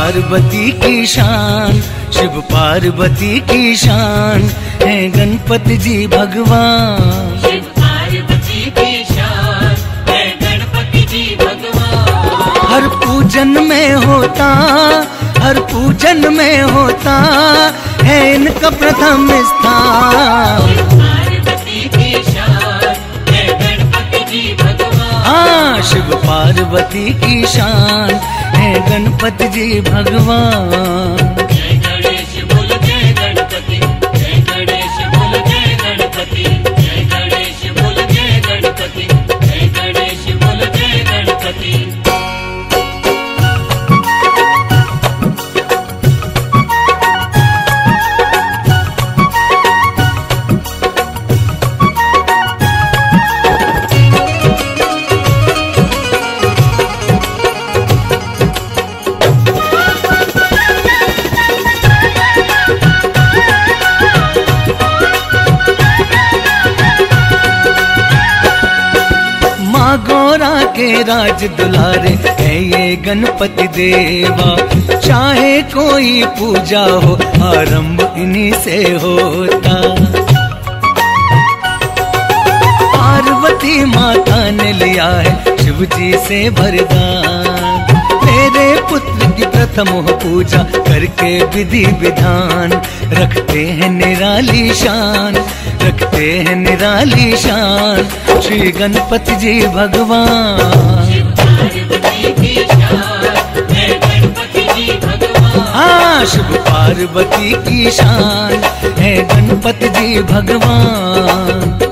पार्वती की शान शिव पार्वती की शान है गणपति जी भगवान। शिव पार्वती की शान है गणपति जी भगवान। हर पूजन में होता हर पूजन में होता है इनका प्रथम स्थान। हाँ शिव पार्वती की शान गणपति जी भगवान। के राज दुलारे, है ये गणपति देवा। चाहे कोई पूजा हो, आरंभ इन्हीं से होता। पार्वती माता ने लिया है शिव जी से वरदान। मेरे पुत्र की प्रथम हो पूजा, करके विधि विधान। रखते हैं निराली शान। रखते हैं निराली शान। श्री गणपति जी भगवान। है शिव पार्वती की शान है गणपति जी भगवान।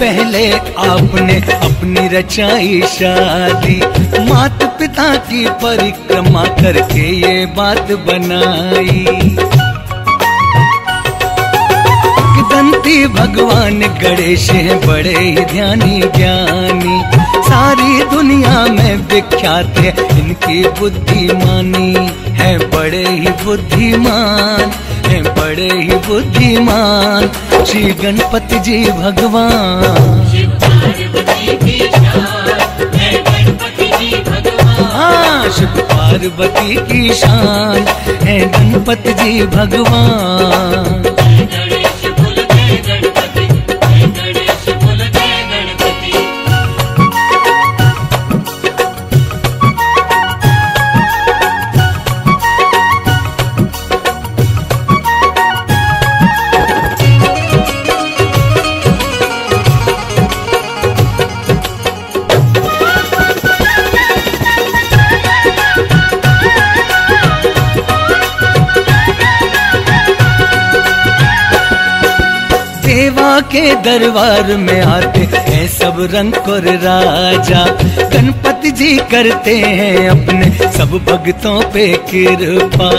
पहले आपने अपनी रचाई शादी। मात पिता की परिक्रमा करके ये बात बनाई। दंती भगवान गणेश हैं, बड़े ही ध्यानी ज्ञानी। सारी दुनिया में विख्यात है, इनकी बुद्धिमानी है, बड़े ही बुद्धिमान। है बड़े ही बुद्धिमान। श्री गणपति जी भगवान। हाँ शिव पार्वती की शान है गणपति जी भगवान। के दरबार में आते हैं सब रंग और राजा। गणपति जी करते हैं अपने सब भक्तों पे कृपा।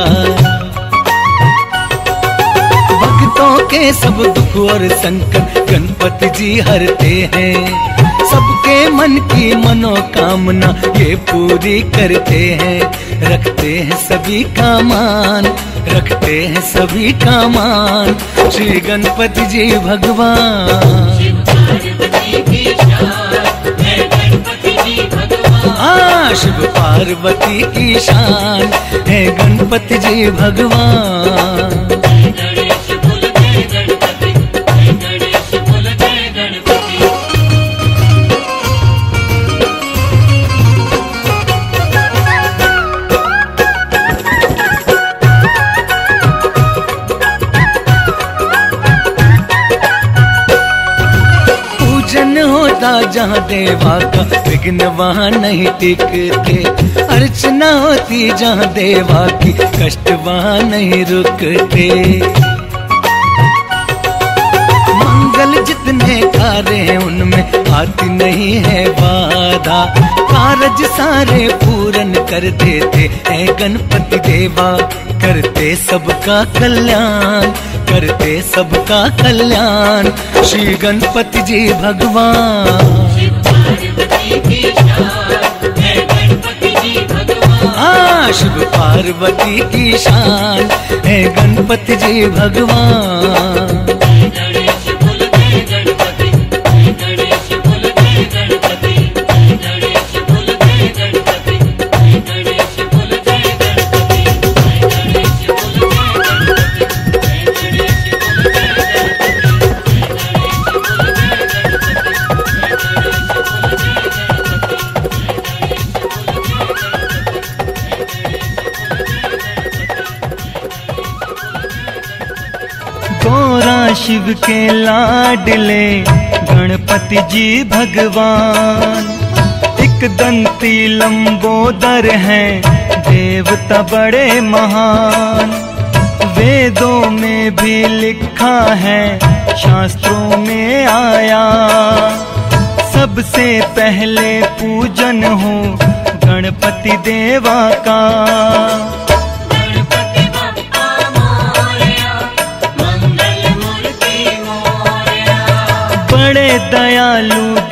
भक्तों के सब दुख और संकट गणपति जी हरते हैं। सबके मन की मनोकामना ये पूरी करते हैं, रखते हैं सभी का मान, रखते हैं सभी का मान। श्री गणपति जी भगवान। शिव पार्वती की शान है गणपति जी भगवान। जहाँ देवा का विघ्न वहाँ नहीं टिकते। अर्चना होती जहाँ देवा की कष्ट वहाँ नहीं रुकते। मंगल जितने कार्य उनमें आती नहीं है बाधा। कारज सारे पूरन कर देते हैं, गणपति देवा। करते सबका कल्याण, करते सबका कल्याण। श्री गणपति जी भगवान। शिव पार्वती की शान है गणपति जी भगवान। शिव के लाडले गणपति जी भगवान। एक दंती लंबोदर है, देवता बड़े महान। वेदों में भी लिखा है, शास्त्रों में आया। सबसे पहले पूजन हो गणपति देवा का।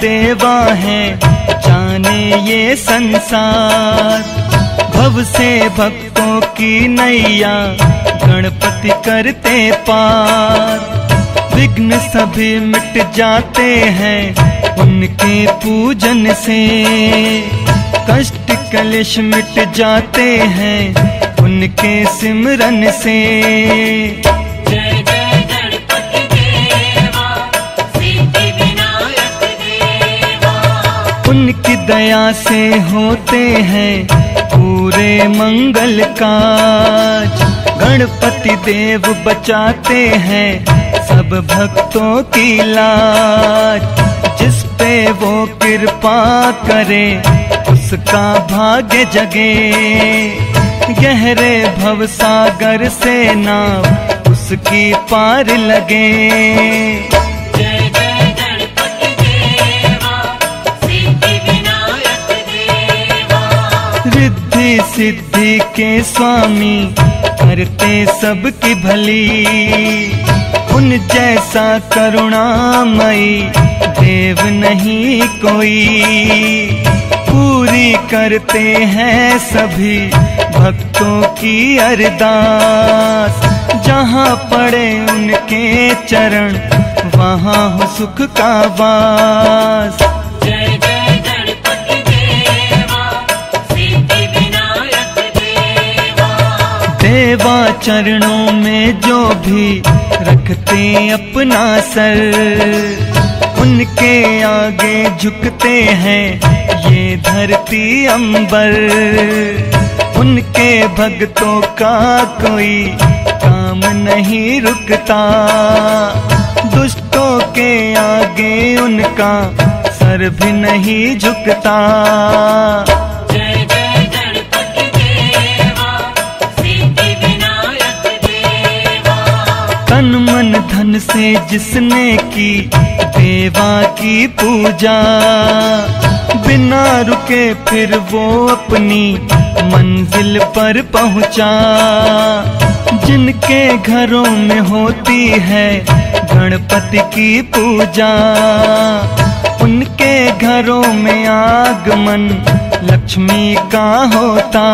देवा हैं जाने ये संसार। भव से भक्तों की नैया गणपति करते पार। विघ्न सभी मिट जाते हैं उनके पूजन से। कष्ट कलेश मिट जाते हैं उनके सिमरन से। दया से होते हैं पूरे मंगल काज। गणपति देव बचाते हैं सब भक्तों की लाज। जिस पे वो कृपा करे, उसका भाग्य जगे। गहरे भव सागर से नाव उसकी पार लगे। रिद्धि सिद्धि के स्वामी करते सबकी भली। उन जैसा करुणामयी देव नहीं कोई। पूरी करते हैं सभी भक्तों की अरदास। जहाँ पड़े उनके चरण, वहाँ हो सुख का वास। चरणों में जो भी रखते अपना सर, उनके आगे झुकते हैं ये धरती अंबर। उनके भक्तों का कोई काम नहीं रुकता। दुष्टों के आगे उनका सर भी नहीं झुकता। से जिसने की देवा की पूजा। बिना रुके फिर वो अपनी मंजिल पर पहुँचा। जिनके घरों में होती है गणपति की पूजा। उनके घरों में आगमन लक्ष्मी का होता।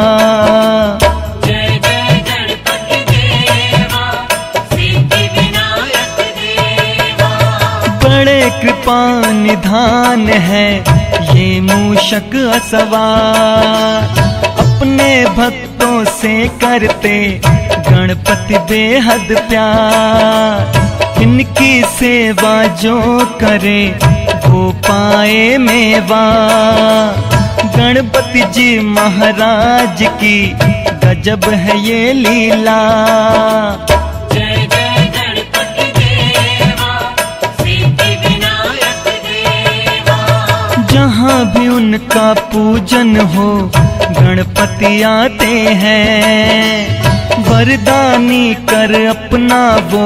कृपा निधान है, ये मूषक असवार। अपने भक्तों से करते गणपति बेहद प्यार। इनकी सेवा जो करे, वो पाए मेवा गणपति जी महाराज की गजब है ये लीला। जहाँ भी उनका पूजन हो, गणपति आते हैं। वरदानी कर अपना वो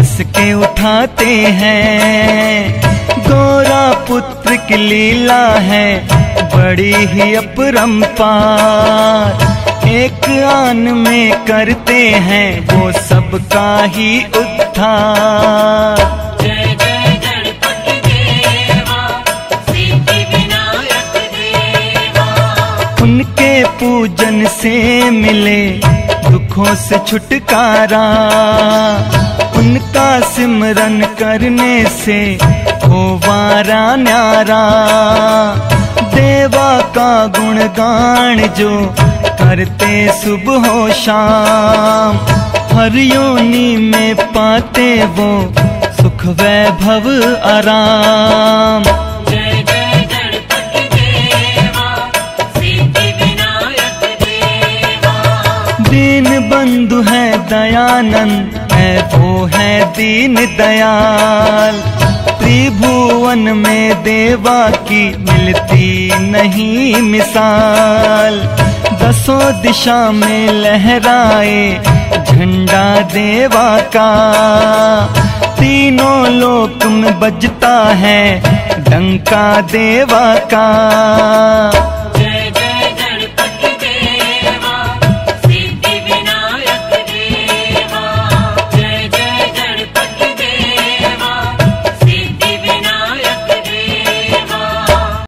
इसके उठाते हैं। गोरा पुत्र की लीला है, बड़ी ही अपरंपार एक आन में करते हैं, वो सबका ही उद्धार। पूजन से मिले, दुखों से छुटकारा। उनका सिमरन करने से हो वारा न्यारा। देवा का गुणगान जो करते सुबह शाम, हर योनि में पाते वो सुख वैभव आराम। बंधु है दयानंद, है वो है दीन दयाल। त्रिभुवन में देवा की मिलती नहीं मिसाल। दसों दिशा में लहराए झंडा देवा का। तीनों लोक में बजता है डंका देवा का।